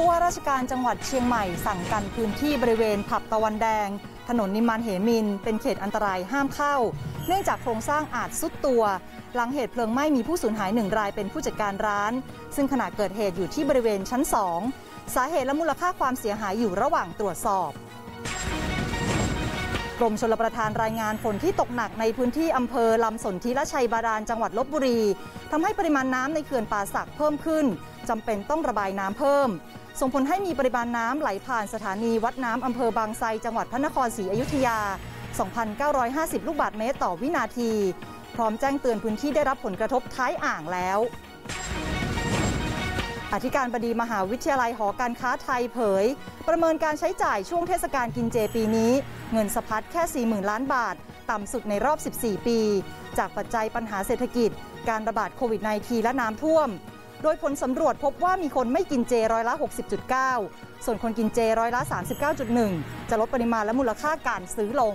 ผู้ว่าราชการจังหวัดเชียงใหม่สั่งกันพื้นที่บริเวณผับตะวันแดง ถนนนิมานเหมิน เป็นเขตอันตรายห้ามเข้า เนื่องจากโครงสร้างอาจซุดตัว หลังเหตุเพลิงไหม้มีผู้สูญหายหนึ่งรายเป็นผู้จัดการร้าน ซึ่งขณะเกิดเหตุอยู่ที่บริเวณชั้น 2 สาเหตุและมูลค่าความเสียหายอยู่ระหว่างตรวจสอบกรมชลประทานรายงานฝนที่ตกหนักในพื้นที่อำเภอลำสนธิและชัยบาดาลจังหวัดลบบุรีทำให้ปริมาณน้ำในเขื่อนป่าสักเพิ่มขึ้นจำเป็นต้องระบายน้ำเพิ่ม ส่งผลให้มีปริมาณน้ำไหลผ่านสถานีวัดน้ำอำเภอบางไทรจังหวัดพระนครศรีอยุธยา 2,950 ลูกบาศก์เมตรต่อวินาที พร้อมแจ้งเตือนพื้นที่ได้รับผลกระทบท้ายอ่างแล้ว อธิการบดีมหาวิทยาลัยหอการค้าไทยเผย ประเมินการใช้จ่ายช่วงเทศกาลกินเจปีนี้ เงินสะพัดแค่ 40,000 ล้านบาท ต่ำสุดในรอบ 14 ปี จากปัจจัยปัญหาเศรษฐกิจ การระบาดโควิด -19 และน้ำท่วม โดยผลสำรวจพบว่ามีคนไม่กินเจร้อยละ 60.9 ส่วนคนกินเจร้อยละ 39.1 จะลดปริมาณและมูลค่าการซื้อลง